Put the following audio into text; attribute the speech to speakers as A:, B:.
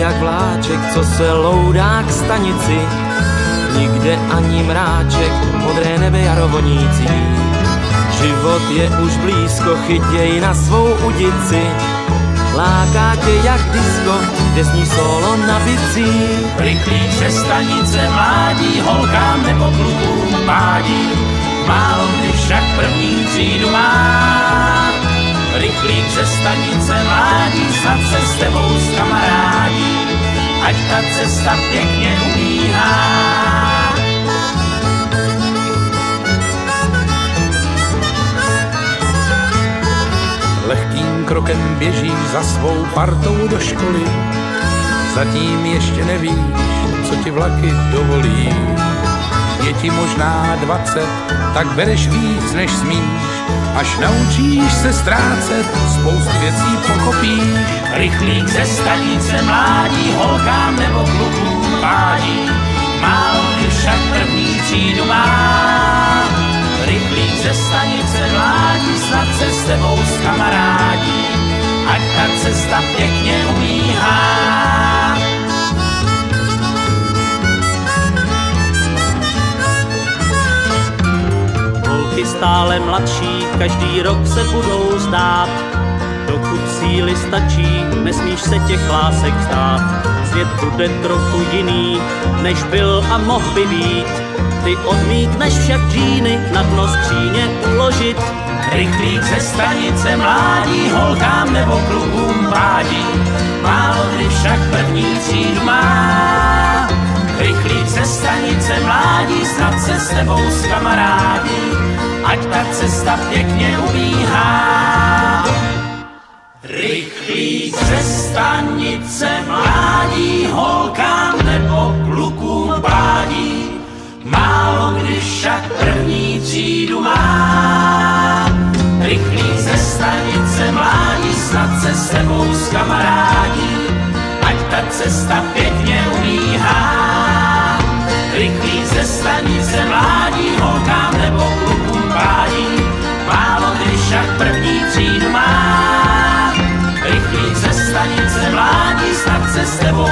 A: Jak vláček, co se loudá k stanici, nikde ani mráček, modré nebe jarovonící. Život je už blízko, chytěj na svou udici, láká tě jak disko, kde zní solo na bicí.
B: Rychlý stanice mládí, holkám nebo klukům pádí, málo kdy však první třídu má. Rychlý stanice mládí, snad se s tebou kamarádí, ať ta cesta pěkně umíhá.
C: Krokem běžíš za svou partou do školy, zatím ještě nevíš, co ti vlaky dovolí. Je ti možná dvacet, tak bereš víc, než smíš, až naučíš se ztrácet, spoustu věcí pochopíš.
B: Rychlík ze stanice mládí, holkám nebo klukům pádí, málo však první třídu má. Rychlík ze stanice mládí, snad se s tebou kamarádí, ať ta cesta pěkně umíhá.
D: Holky stále mladší, každý rok se budou zdát. Dokud síly stačí, nesmíš se těch lásek vzdát. Svět bude trochu jiný, než byl a mohl by být. Ty odmítneš však džíny na dno skříně.
B: Rychlík ze stanice mládí, holkám nebo klukům pádí, málo kdy však první třídu má. Rychlík ze stanice mládí, snad se s tebou kamarádí, ať ta cesta pěkně ubíhá. Rychlík ze stanice mládí, tebou kamarádí, ať ta cesta pěkně umíhá. Rychlík ze stanice mládí, holkám nebo klukům pádí, málo kdy však první třídu má. Rychlík ze stanice mládí, snad se s tebou